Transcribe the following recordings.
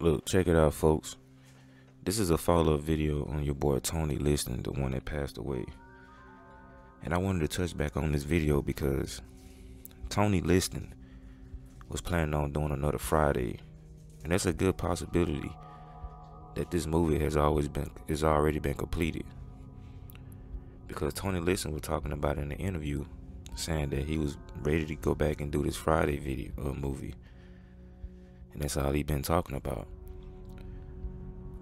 Look, check it out, folks. This is a follow up video on your boy Tony Liston, the one that passed away. And I wanted to touch back on this video because Tony Liston was planning on doing another Friday. And that's a good possibility that this movie has always been is already been completed. Because Tony Liston was talking about in the interview saying that he was ready to go back and do this Friday video uh, movie. And that's all he been talking about.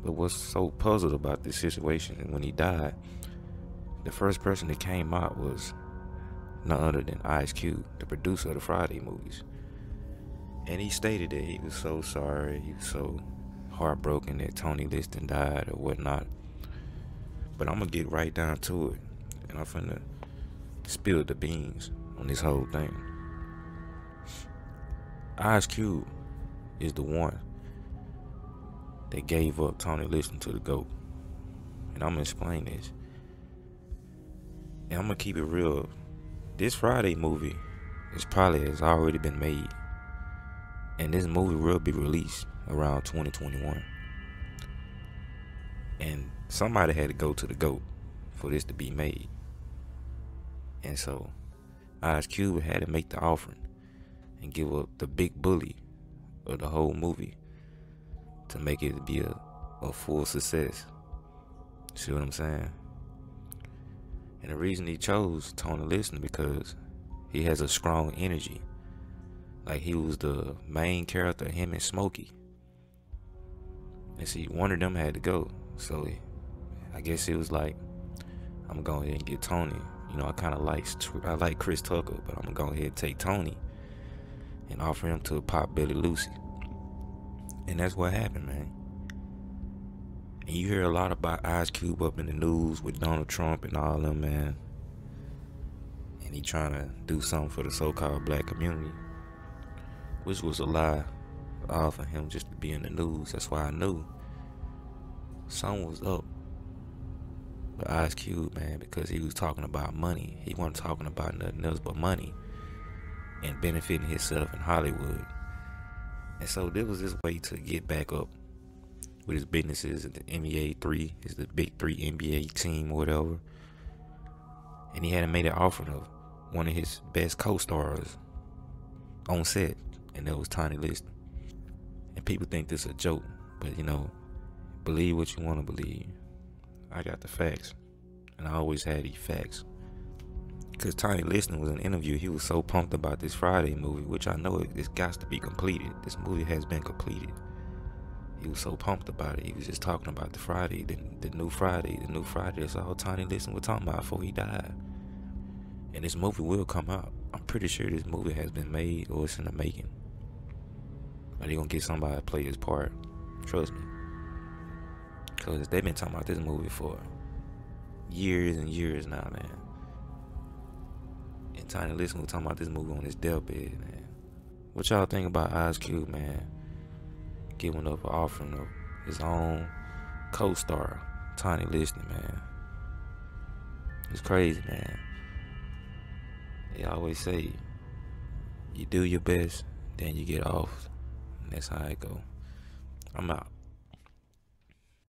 But what's so puzzled about this situation and when he died, the first person that came out was none other than Ice Cube, the producer of the Friday movies. And he stated that he was so sorry, he was so heartbroken that Tony Liston died or whatnot. But I'm gonna get right down to it. And I'm finna spill the beans on this whole thing. Ice Cube is the one that gave up Tony Liston to the GOAT. And I'm gonna explain this. And I'm gonna keep it real. This Friday movie is probably has already been made. And this movie will be released around 2021. And somebody had to go to the GOAT for this to be made. And so Ice Cube had to make the offering and give up the big bully of the whole movie to make it be a, a full success. See what I'm saying? And the reason he chose Tony Liston because he has a strong energy. Like he was the main character, him and Smokey. And see, one of them had to go. So I guess it was like, I'm going to go and get Tony. You know, I kind of like I like Chris Tucker, but I'm gonna go ahead and take Tony and offer him to Pop Billy Lucy. And that's what happened, man. And you hear a lot about Ice Cube up in the news with Donald Trump and all them, man. And he trying to do something for the so-called black community, which was a lie, all for him just to be in the news. That's why I knew something was up with Ice Cube, man, because he was talking about money. He wasn't talking about nothing else but money and benefiting himself in Hollywood. And so this was his way to get back up with his businesses at the NBA three, is the big three NBA team or whatever. And he hadn't made an offer of one of his best co-stars on set, and that was Tiny Liston. And people think this is a joke, but you know, believe what you want to believe. I got the facts, and I always had the facts. Because Tony Liston was in an interview, he was so pumped about this Friday movie, which I know it, it's got to be completed. This movie has been completed. He was so pumped about it. He was just talking about the Friday, the, the new Friday, the new Friday. That's all Tony Liston was talking about before he died. And this movie will come out. I'm pretty sure this movie has been made or it's in the making. Are they gonna get somebody to play his part? Trust me. Cause they've been talking about this movie for years and years now, man. Tiny Liston was talking about this movie on his deathbed, man. What y'all think about Ice Cube, man? Giving up an offering of his own co-star, Tiny Liston, man. It's crazy, man. They always say, you do your best, then you get off. And that's how it go. I'm out.